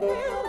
Father.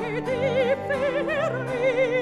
che di per me